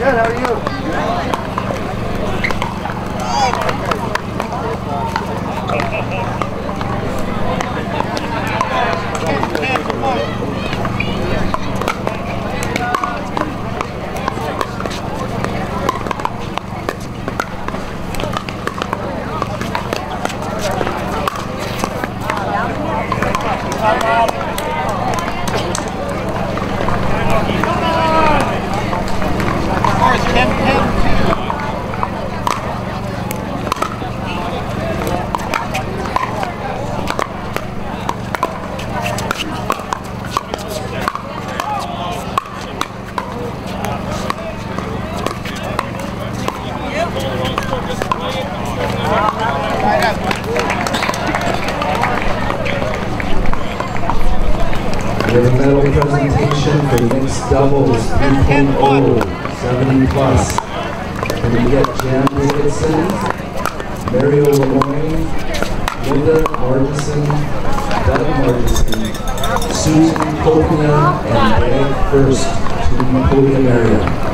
Good, how are you? Good. a medal presentation for the next doubles 3.0, 70 plus. And we get Jan Davidson, Mario Lemoyne, Linda Margison, Doug Margison, Susan Copeland, and Greg First to the podium area.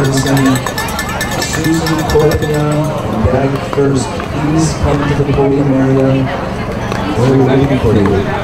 representing Susan Corpina, bag first. Please come to the podium area. We're waiting for you.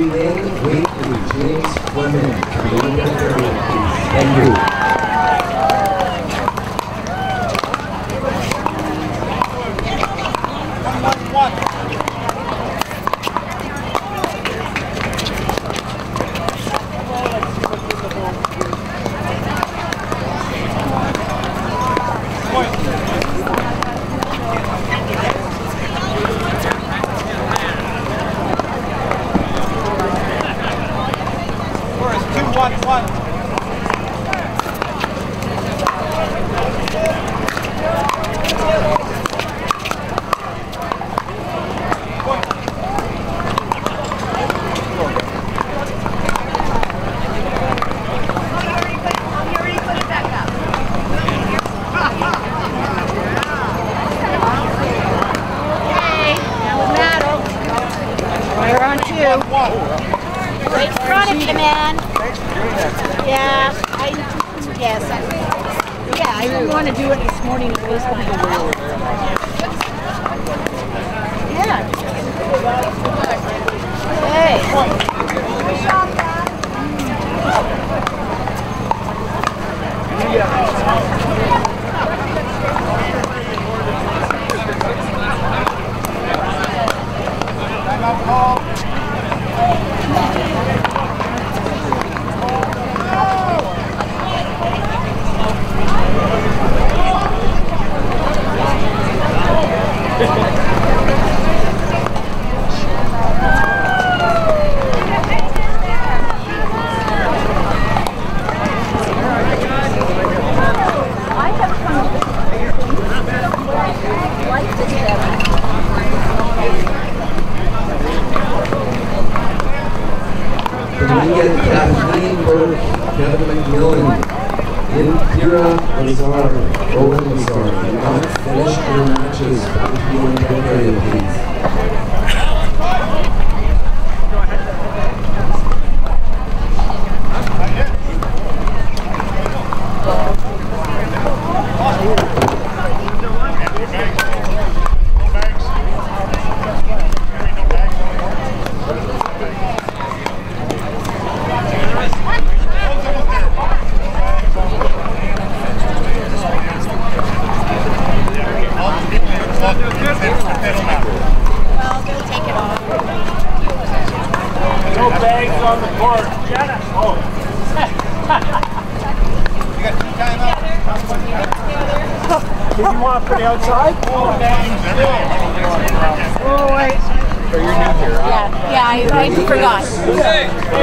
Elaine Wade and James Clement. Thank you.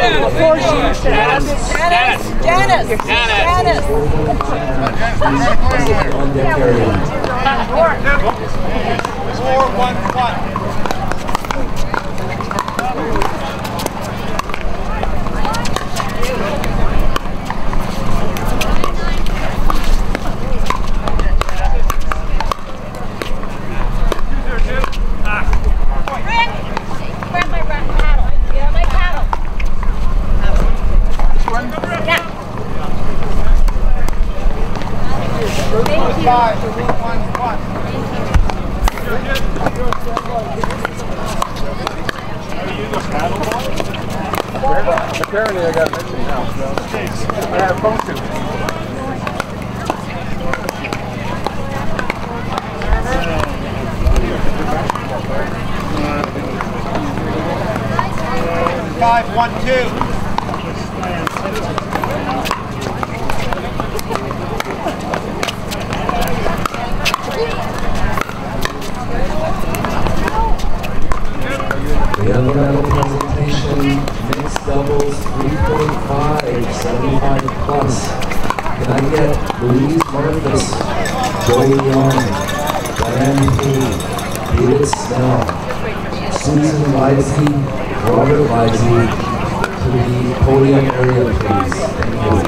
Before she used to ask. Janice, Janice, Janice. On deck area. Four, one, Thank you. Five, one, one. Apparently I got a now. I have phone to. Five, one, two. The other medal presentation, mixed doubles, 3.5, 75 plus. Can I get Louise Marcus, Joey Young, Diane Hay, David Snell, Susan Livesey, Robert Livesey, to the podium area, please. Thank you.